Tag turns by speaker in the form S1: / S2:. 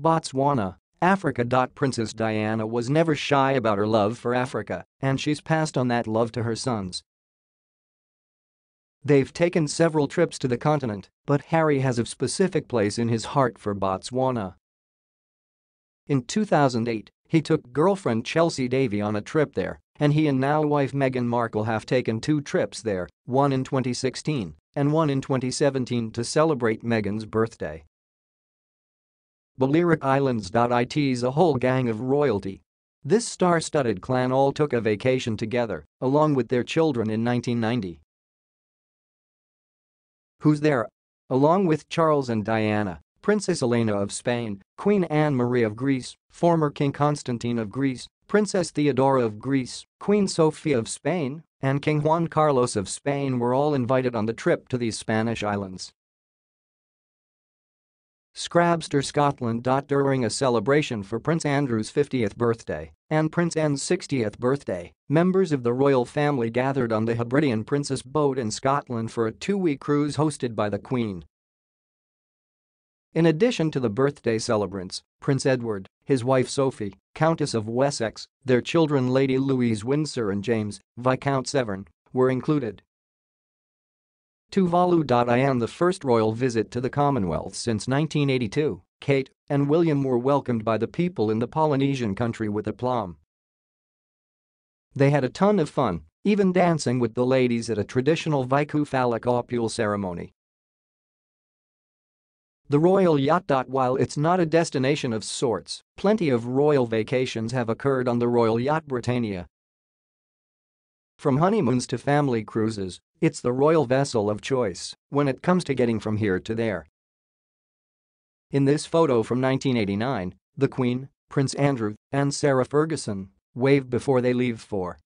S1: Botswana, Africa. Princess Diana was never shy about her love for Africa, and she's passed on that love to her sons. They've taken several trips to the continent, but Harry has a specific place in his heart for Botswana. In 2008, he took girlfriend Chelsy Davy on a trip there, and he and now wife Meghan Markle have taken two trips there, one in 2016 and one in 2017 to celebrate Meghan's birthday. Balearic Islands.it's a whole gang of royalty. This star-studded clan all took a vacation together, along with their children in 1990. Who's there? Along with Charles and Diana, Princess Elena of Spain, Queen Anne-Marie of Greece, former King Constantine of Greece, Princess Theodora of Greece, Queen Sofia of Spain, and King Juan Carlos of Spain were all invited on the trip to these Spanish islands. Scrabster Scotland. During a celebration for Prince Andrew's 50th birthday and Prince Anne's 60th birthday, members of the royal family gathered on the Hebridean Princess boat in Scotland for a two-week cruise hosted by the Queen. In addition to the birthday celebrants, Prince Edward, his wife Sophie, Countess of Wessex, their children Lady Louise Windsor and James, Viscount Severn, were included. Tuvalu.in The first royal visit to the Commonwealth since 1982, Kate and William were welcomed by the people in the Polynesian country with aplomb. They had a ton of fun, even dancing with the ladies at a traditional Vaiku Falekaupule ceremony. The royal yacht. While it's not a destination of sorts, plenty of royal vacations have occurred on the Royal Yacht Britannia. From honeymoons to family cruises, it's the royal vessel of choice when it comes to getting from here to there. In this photo from 1989, the Queen, Prince Andrew, and Sarah Ferguson wave before they leave for